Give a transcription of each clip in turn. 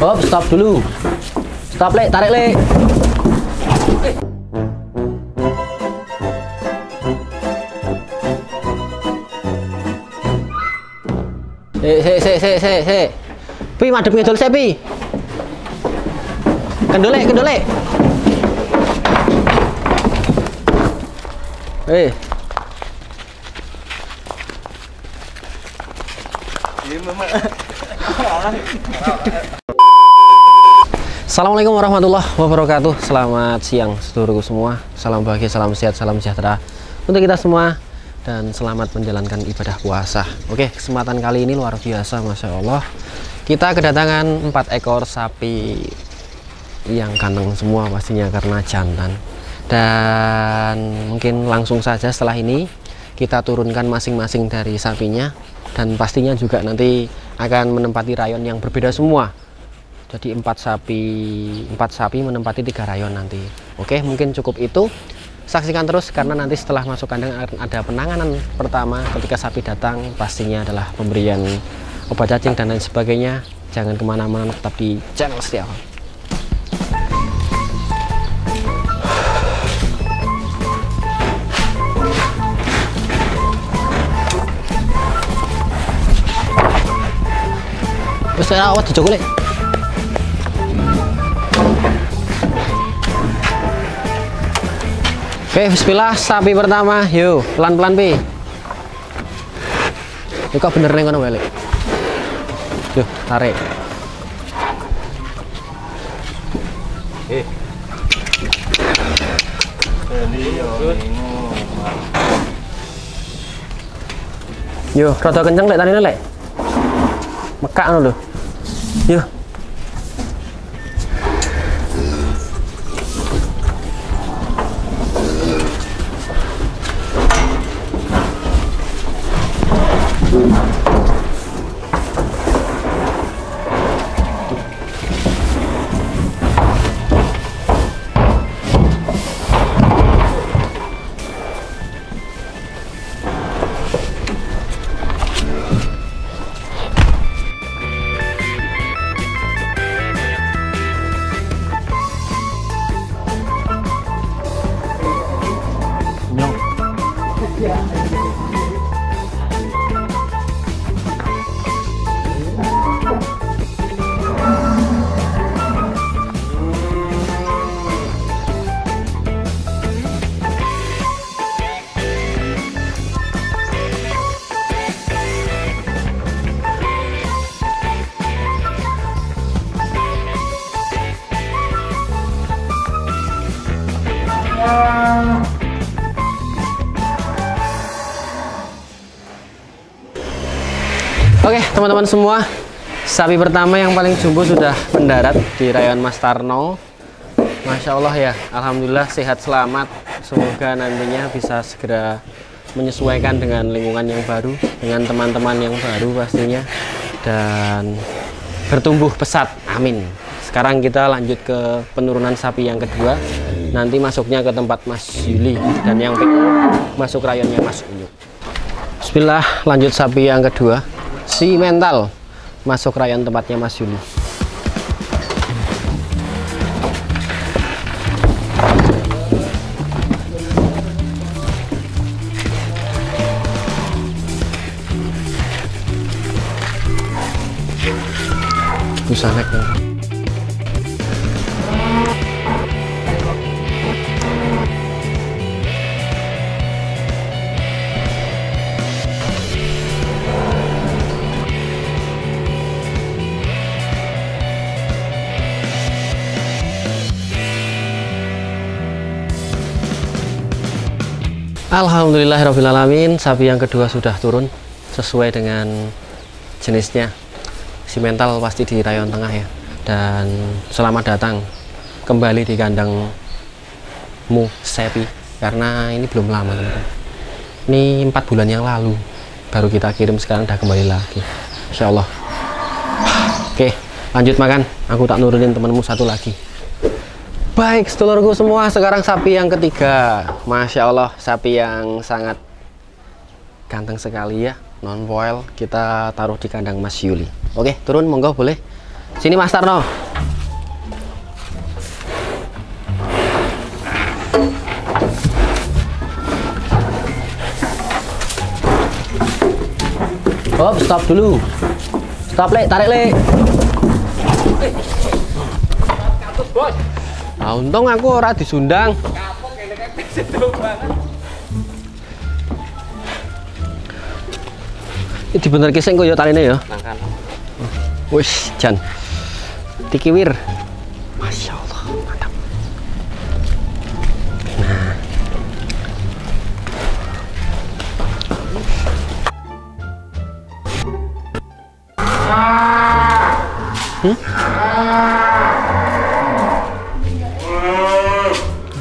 Hop, stop dulu. Stop, Lek. Tarik, Lek. Eh, se, se, se, se, se. Pi, madep ngidul se, Pi. Kendole, kendole. Eh, Assalamualaikum warahmatullahi wabarakatuh. Selamat siang seluruhku semua. Salam bahagia, salam sehat, salam sejahtera Untuk kita semua. Dan selamat menjalankan ibadah puasa. Oke, kesempatan kali ini luar biasa Masya Allah. Kita kedatangan 4 ekor sapi Yang kandang semua pastinya karena jantan. Dan mungkin langsung saja setelah ini Kita turunkan masing-masing dari sapinya. Dan pastinya juga nanti akan menempati rayon yang berbeda semua jadi empat sapi empat sapi menempati tiga rayon nanti. Oke mungkin cukup itu. Saksikan terus karena nanti setelah masuk kandang ada penanganan pertama ketika sapi datang pastinya adalah pemberian obat cacing dan lain sebagainya. Jangan ke mana-mana tetap di channel setia Wes awat dijogo lek. Oke, bismillah sapi pertama. Yuk, pelan-pelan pi. Yuk kok bener neng kono balik. Yuk, tarik. Yuk, rada kenceng lek tadi lek. Mekak ngono lho. Yuk. Teman-teman semua, sapi pertama yang paling jumbo sudah mendarat di rayon Mas Tarno. Masya Allah ya, Alhamdulillah sehat selamat. Semoga nantinya bisa segera menyesuaikan dengan lingkungan yang baru, dengan teman-teman yang baru pastinya, dan bertumbuh pesat. Amin. Sekarang kita lanjut ke penurunan sapi yang kedua. Nanti masuknya ke tempat Mas Yuli dan yang masuk rayonnya Mas Unyuk. Bismillah, lanjut sapi yang kedua si mental. Masuk rayon tempatnya Mas Yuli. Susah naik Alhamdulillahirrahmanirrahim sapi yang kedua sudah turun sesuai dengan jenisnya. Si mental pasti di rayon tengah ya. Dan selamat datang kembali di kandang mu karena ini belum lama teman-teman. Ini empat bulan yang lalu. Baru kita kirim sekarang udah kembali lagi. Insya Allah oke lanjut makan. Aku tak nurunin temanmu satu lagi Baik, sedulurku semua, sekarang sapi yang ketiga. Masya Allah, sapi yang sangat ganteng sekali ya, non boil. Kita taruh di kandang Mas Yuli. Oke, turun, monggo boleh. Sini Mas Tarno. Hop, stop dulu. Stop, Lek. Tarik, Lek. Nah, untung aku ora disundang. Ini dibener kisah kok ya taline ya. Nangkan. Wis, jan. Tikiwir. Masya Allah, mantap. Nah. Hmm?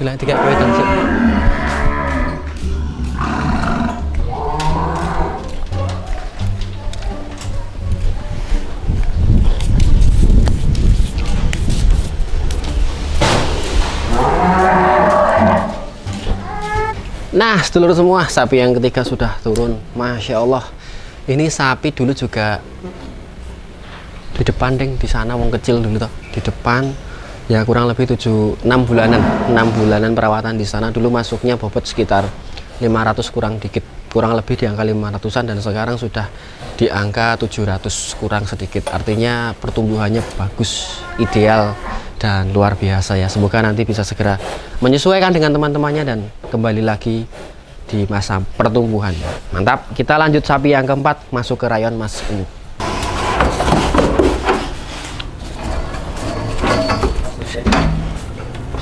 Tiga. Nah, sedulur semua, sapi yang ketiga sudah turun. Masya Allah. Ini sapi dulu juga di depan, deng, di sana wong kecil dulu toh. Di depan ya kurang lebih 7 6 bulanan. 6 bulanan perawatan di sana dulu masuknya bobot sekitar 500 kurang dikit. Kurang lebih di angka 500-an dan sekarang sudah di angka 700 kurang sedikit. Artinya pertumbuhannya bagus, ideal dan luar biasa ya. Semoga nanti bisa segera menyesuaikan dengan teman-temannya dan kembali lagi di masa pertumbuhan. Mantap. Kita lanjut sapi yang keempat masuk ke rayon Mas Uyup.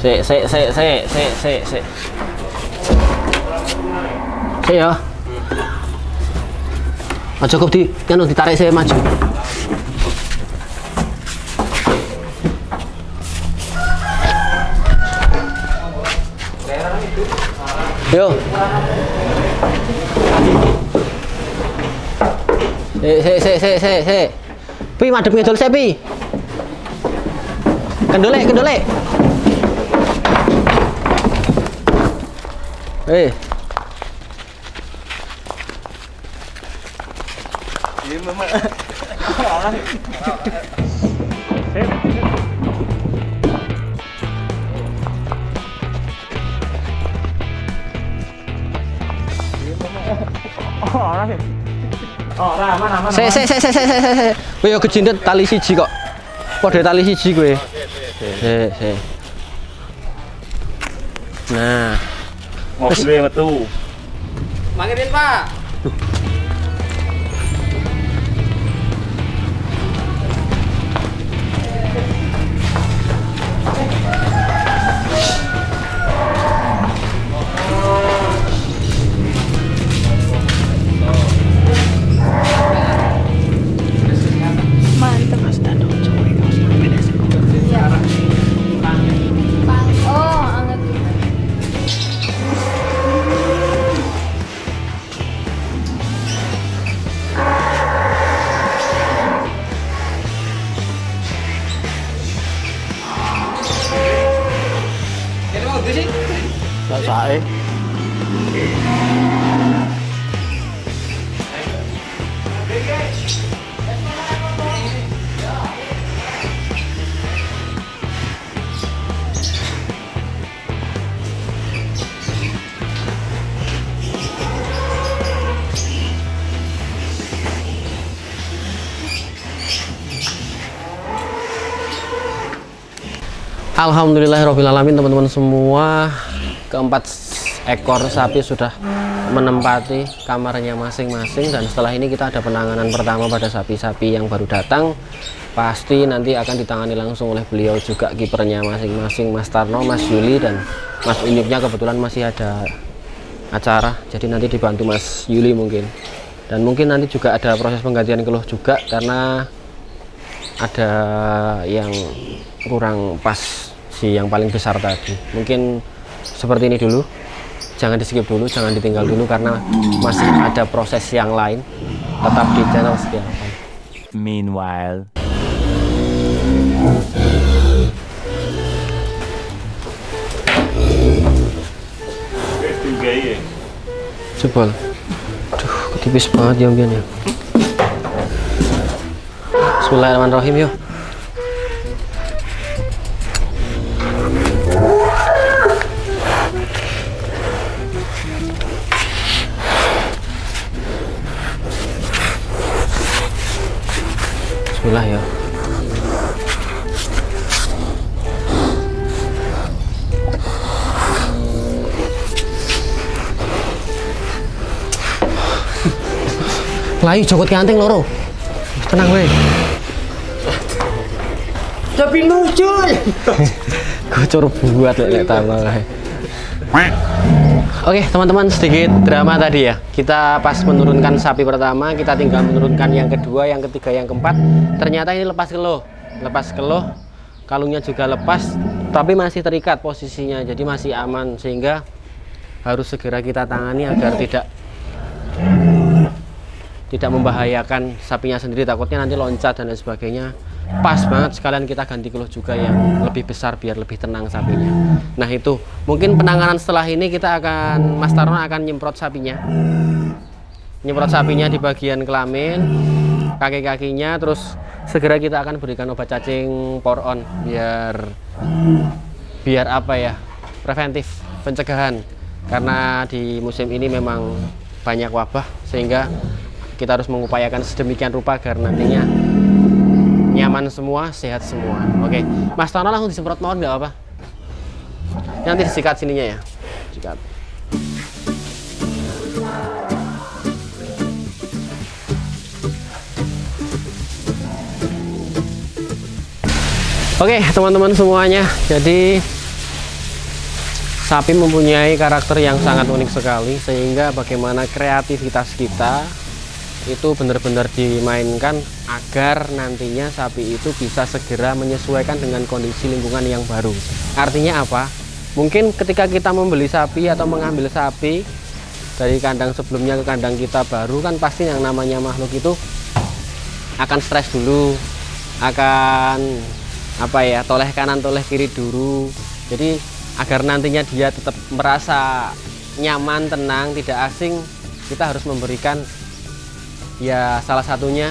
Se se se se se se se. Se ya. Aja cukup di kan ditarik saya maju. Yo. Se se se se se se. Pi madhep ngidul se pi. Se. Kowe yo kecindet tali siji kok. Padha tali siji kowe. Nah, Mobilnya metu. Mangirin Pak. Mantap. Alhamdulillahirrahmanirrahim teman-teman semua. Keempat ekor sapi sudah menempati kamarnya masing-masing dan setelah ini kita ada penanganan pertama pada sapi-sapi yang baru datang. Pasti nanti akan ditangani langsung oleh beliau juga kipernya masing-masing Mas Tarno, Mas Yuli dan Mas Unyuknya kebetulan masih ada acara. Jadi nanti dibantu Mas Yuli mungkin. Dan mungkin nanti juga ada proses penggantian keluh juga karena ada yang kurang pas si yang paling besar tadi. Mungkin seperti ini dulu. Jangan di skip dulu jangan ditinggal dulu karena masih ada proses yang lain. Tetap di channel setiawan Meanwhile. Jebol Duh, ketipis banget ya ya? Bismillahirrahmanirrahim yuk Bismillah ya. Layu jokot kanting loro. Tenang weh. Tapi muncul. Gocor buat lek lek tambah kae. Oke teman-teman sedikit drama tadi ya. Kita pas menurunkan sapi pertama Kita tinggal menurunkan yang kedua, yang ketiga, yang keempat. Ternyata ini lepas keluh Lepas keluh Kalungnya juga lepas Tapi masih terikat posisinya Jadi masih aman Sehingga harus segera kita tangani agar tidak tidak membahayakan sapinya sendiri takutnya nanti loncat dan lain sebagainya. Pas banget sekalian kita ganti keluh juga yang lebih besar biar lebih tenang sapinya. Nah itu mungkin penanganan setelah ini kita akan Mas Tarno akan nyemprot sapinya. Nyemprot sapinya di bagian kelamin kaki-kakinya terus segera kita akan berikan obat cacing pour on biar biar apa ya preventif pencegahan. Karena di musim ini memang banyak wabah sehingga kita harus mengupayakan sedemikian rupa agar nantinya nyaman semua, sehat semua. Oke, Mas Tono langsung disemprot mawar nggak apa? Nanti disikat sininya ya, sikat. Oke, teman-teman semuanya. Jadi sapi mempunyai karakter yang sangat unik sekali sehingga bagaimana kreativitas kita itu benar-benar dimainkan agar nantinya sapi itu bisa segera menyesuaikan dengan kondisi lingkungan yang baru. Artinya apa? Mungkin ketika kita membeli sapi atau mengambil sapi dari kandang sebelumnya ke kandang kita baru kan pasti yang namanya makhluk itu akan stres dulu, akan apa ya, toleh kanan toleh kiri dulu. Jadi agar nantinya dia tetap merasa nyaman, tenang, tidak asing, kita harus memberikan ya salah satunya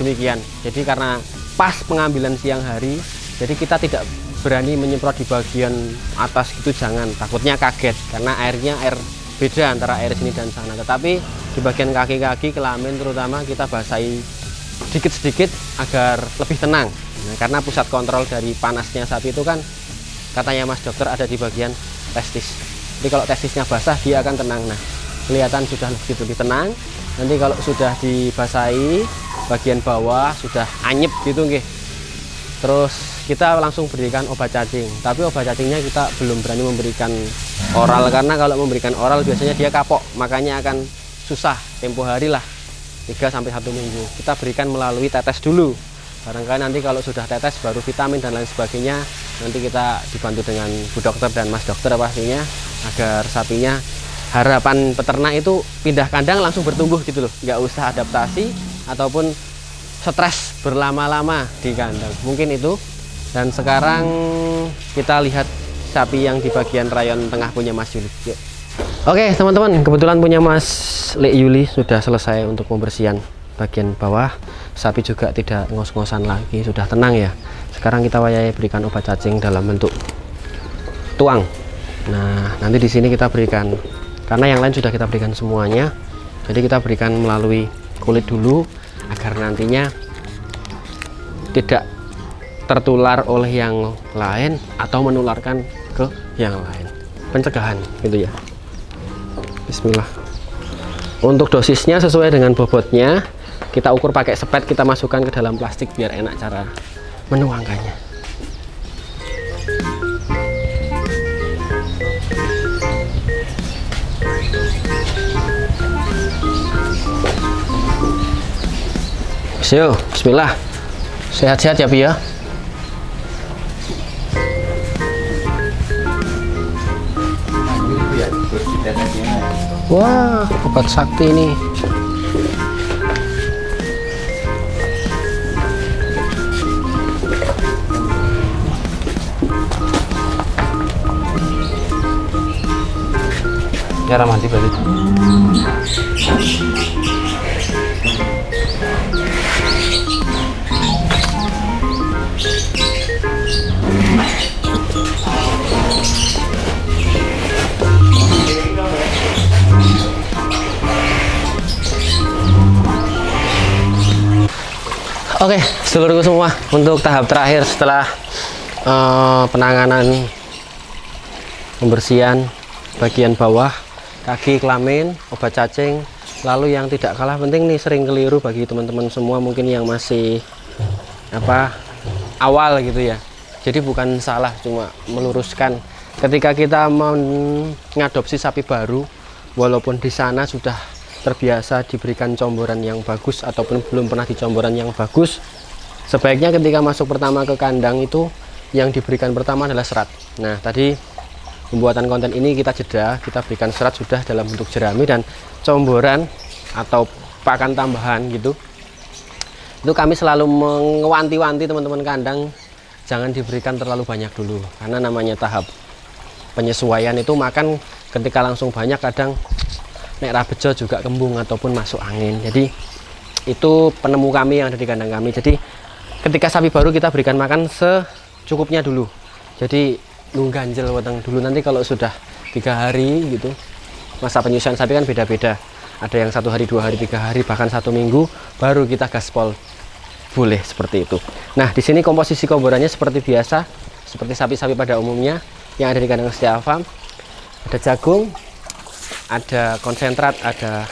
demikian. Jadi karena pas pengambilan siang hari jadi kita tidak berani menyemprot di bagian atas gitu jangan. Takutnya kaget karena airnya air beda antara air sini dan sana. Tetapi di bagian kaki-kaki kelamin terutama kita basahi sedikit-sedikit agar lebih tenang. Nah, karena pusat kontrol dari panasnya sapi itu kan katanya mas dokter ada di bagian testis. Jadi kalau testisnya basah dia akan tenang. Nah kelihatan sudah lebih lebih tenang nanti kalau sudah dibasahi bagian bawah sudah anyep gitu nggih. Terus kita langsung berikan obat cacing. Tapi obat cacingnya kita belum berani memberikan oral karena kalau memberikan oral biasanya dia kapok makanya akan susah tempo hari lah 3 sampai satu minggu. Kita berikan melalui tetes dulu. Barangkali nanti kalau sudah tetes baru vitamin dan lain sebagainya nanti kita dibantu dengan bu dokter dan mas dokter pastinya agar sapinya harapan peternak itu pindah kandang langsung bertumbuh gitu loh. Nggak usah adaptasi ataupun stres berlama-lama di kandang. Mungkin itu. Dan sekarang kita lihat sapi yang di bagian rayon tengah punya Mas Yuli. Yuk. Oke teman-teman. Kebetulan punya Mas Le Yuli sudah selesai untuk pembersihan bagian bawah. Sapi juga tidak ngos-ngosan lagi sudah tenang ya. Sekarang kita wayai berikan obat cacing dalam bentuk tuang. Nah nanti di sini kita berikan karena yang lain sudah kita berikan semuanya. Jadi kita berikan melalui kulit dulu agar nantinya tidak tertular oleh yang lain atau menularkan ke yang lain. Pencegahan gitu ya. Bismillah. Untuk dosisnya sesuai dengan bobotnya kita ukur pakai sepet kita masukkan ke dalam plastik biar enak cara menuangkannya Yuk, bismillah. Sehat-sehat ya, Pi ya. Wah, obat sakti ini. Ya Ramadi balik. Oke, seluruhku semua untuk tahap terakhir setelah eh, penanganan pembersihan bagian bawah, kaki, kelamin, obat cacing, lalu yang tidak kalah penting nih sering keliru bagi teman-teman semua mungkin yang masih apa awal gitu ya. Jadi bukan salah cuma meluruskan ketika kita mengadopsi sapi baru walaupun di sana sudah terbiasa diberikan comboran yang bagus ataupun belum pernah dicomboran yang bagus sebaiknya ketika masuk pertama ke kandang itu yang diberikan pertama adalah serat. Nah tadi pembuatan konten ini kita jeda kita berikan serat sudah dalam bentuk jerami dan comboran atau pakan tambahan gitu. Itu kami selalu mengewanti-wanti teman-teman kandang jangan diberikan terlalu banyak dulu karena namanya tahap penyesuaian itu makan ketika langsung banyak kadang nek rabejo juga kembung ataupun masuk angin. Jadi itu penemu kami yang ada di kandang kami. Jadi ketika sapi baru kita berikan makan secukupnya dulu. Jadi nungganjel weteng dulu. Nanti kalau sudah tiga hari gitu masa penyusuan sapi kan beda-beda. Ada yang satu hari dua hari tiga hari bahkan satu minggu baru kita gaspol. Boleh seperti itu. Nah di sini komposisi komborannya seperti biasa seperti sapi-sapi pada umumnya yang ada di kandang Setia Farm. Ada jagung ada konsentrat ada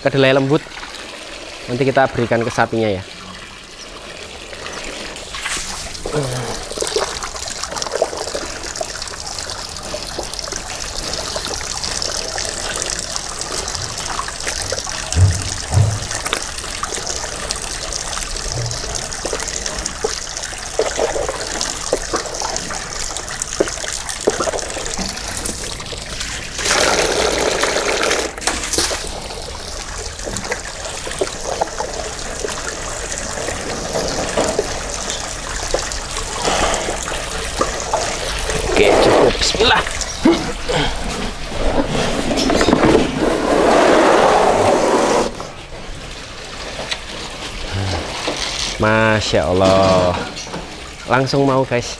kedelai lembut. Nanti kita berikan ke sapinya ya oke cukup bismillah Masya Allah langsung mau guys.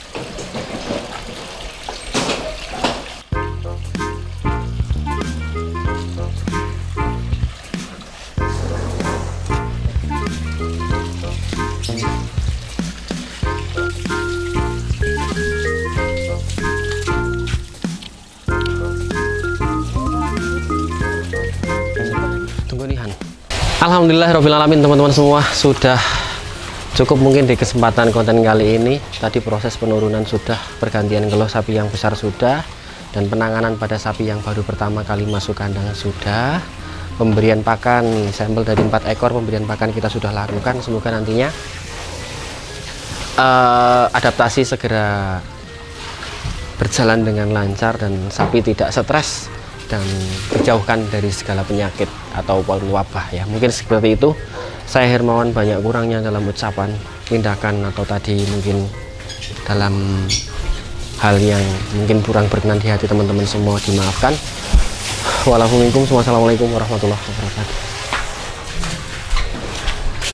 Alhamdulillah alamin teman-teman semua sudah cukup mungkin di kesempatan konten kali ini tadi proses penurunan sudah pergantian geloh sapi yang besar sudah dan penanganan pada sapi yang baru pertama kali masuk kandang sudah. Pemberian pakan sampel dari empat ekor pemberian pakan kita sudah lakukan. Semoga nantinya eh, adaptasi segera berjalan dengan lancar dan sapi tidak stres dan dijauhkan dari segala penyakit ataupun wabah ya. Mungkin seperti itu saya Hermawan banyak kurangnya dalam ucapan tindakan atau tadi mungkin dalam hal yang mungkin kurang berkenan di hati teman-teman semua dimaafkan. Wassalamualaikum warahmatullahi wabarakatuh